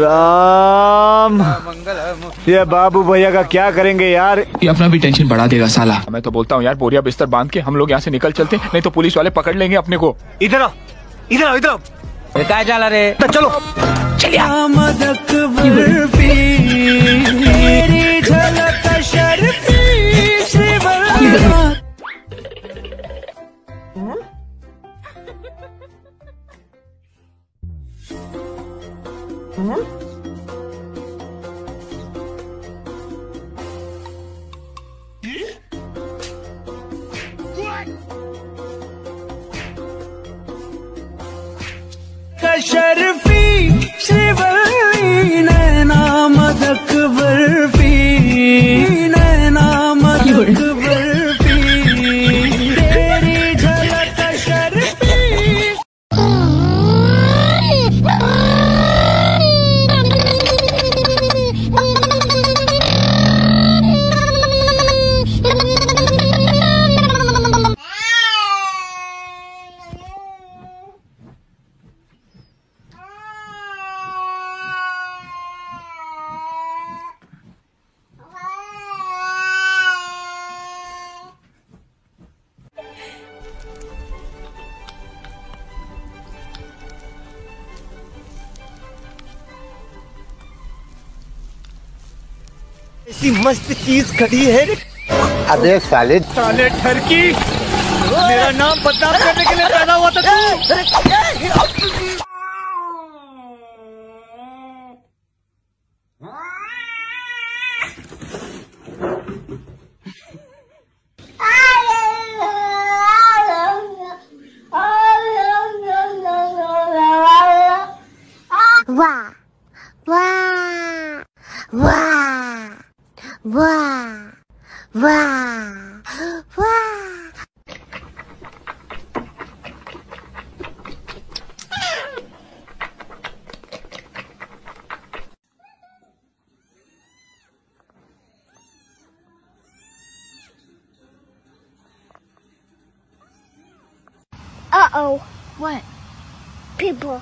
राम। ये बाबू भैया का क्या करेंगे यार? ये अपना भी टेंशन बढ़ा देगा साला। मैं तो बोलता हूँ यार बोरिया बिस्तर बाँध के हम लोग यहाँ से निकल चलते नहीं तो पुलिस वाले पकड़ लेंगे अपने को। इधर आओ इधर आओ इधर आओ। काय चला रे? तो चलो। Mm-hmm. ऐसी मस्त चीज़ खड़ी है। अबे साले साले ठरकी मेरा नाम बदनाम करने के लिए पैदा हुआ था तू। Wah, wah, wah, wah, wah, wah. Uh-oh. What? People.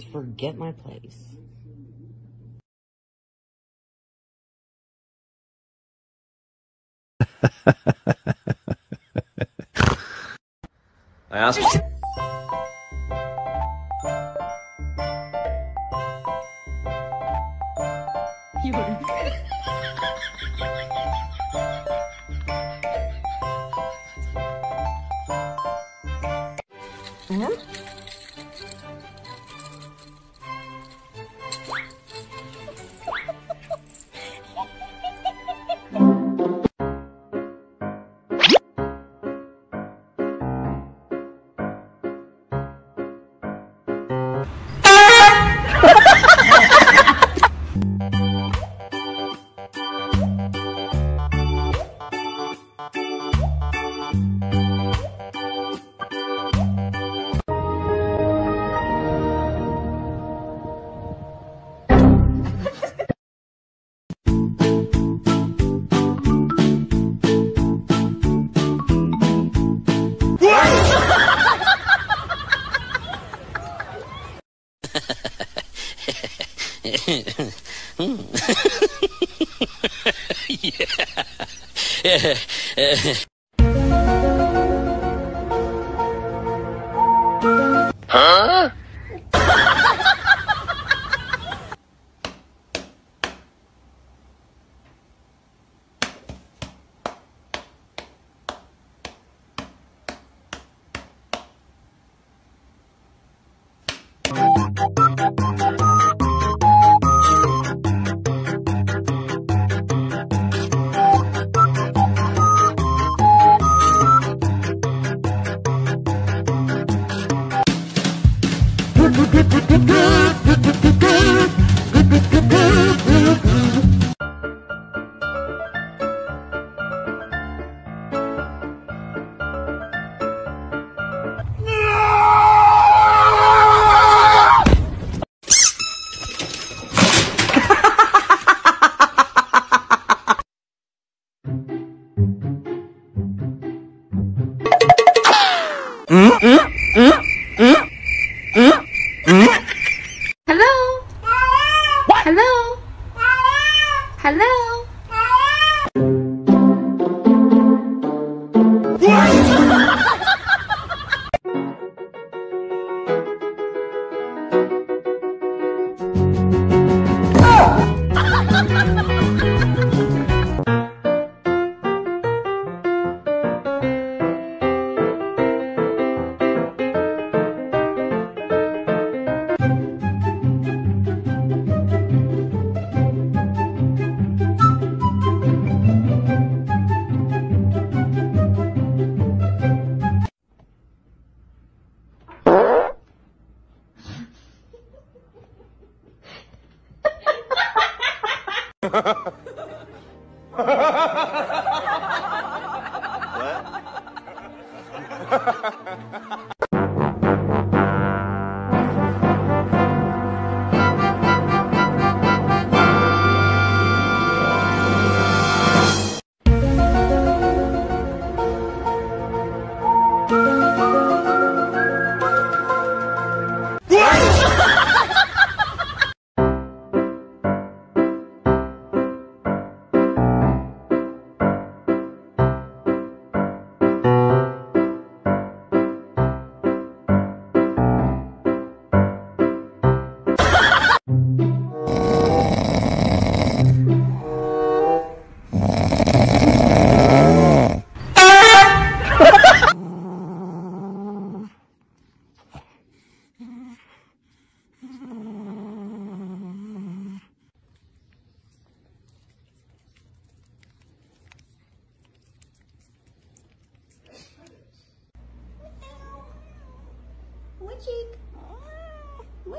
I forget my place. I asked. É, é. Hello?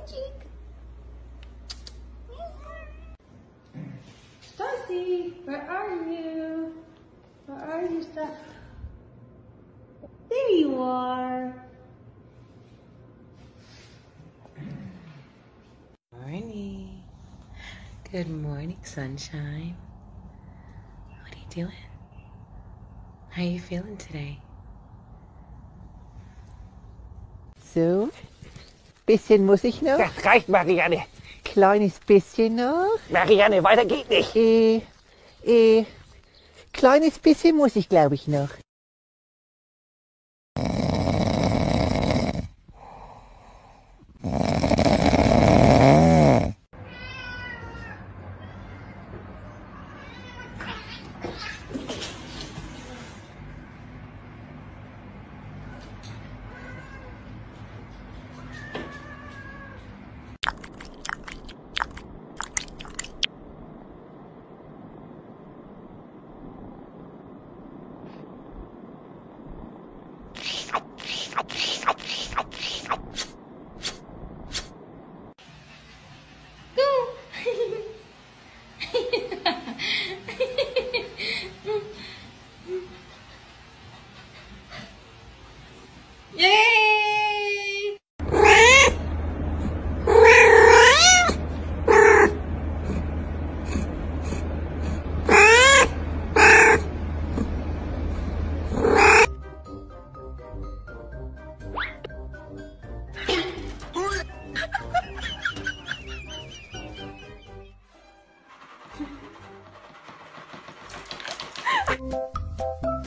One cheek. Stacy, where are you? Where are you, Stacy? There you are. Morning. Good morning, sunshine. What are you doing? How are you feeling today? So, bisschen muss ich noch. Das reicht, Marianne. Kleines bisschen noch. Marianne, weiter geht nicht. Äh, äh, kleines bisschen muss ich, glaube ich, noch.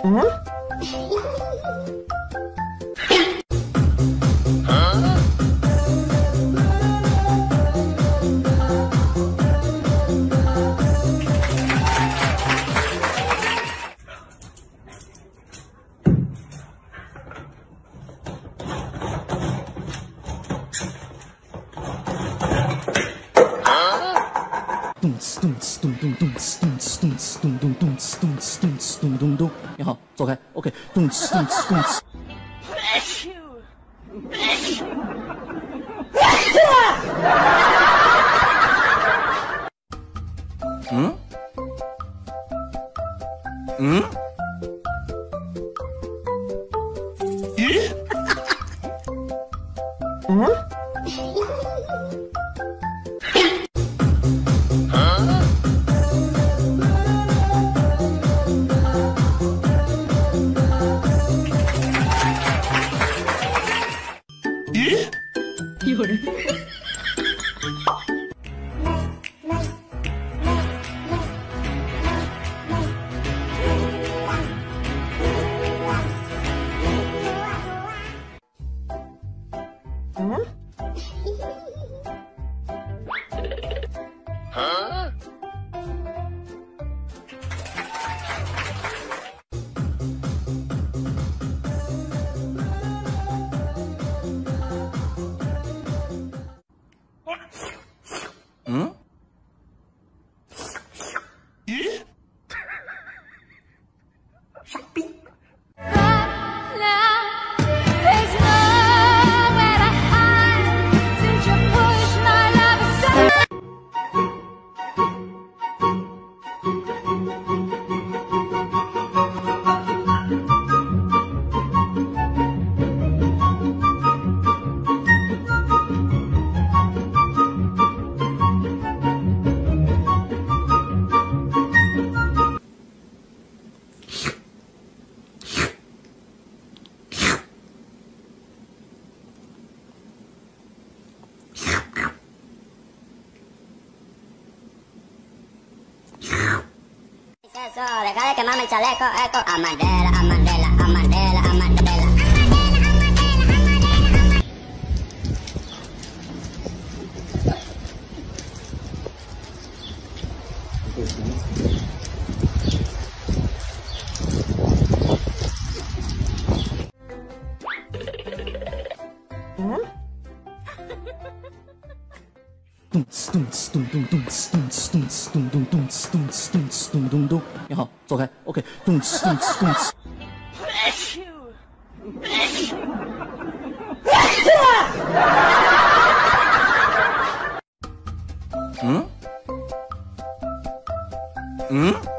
嗯咚哧咚哧咚咚咚哧咚哧咚哧咚咚咚哧咚哧咚哧咚咚咚。你好，走开。OK，咚哧咚哧咚哧。嗯？嗯？有人。Eso, deja de quemarme el chaleco, eco. A Mandela, a Mandela, 动次动咚动次动次动次动咚动次动次动次动咚动，你好，走开，ok，动次动次动次。嗯。嗯。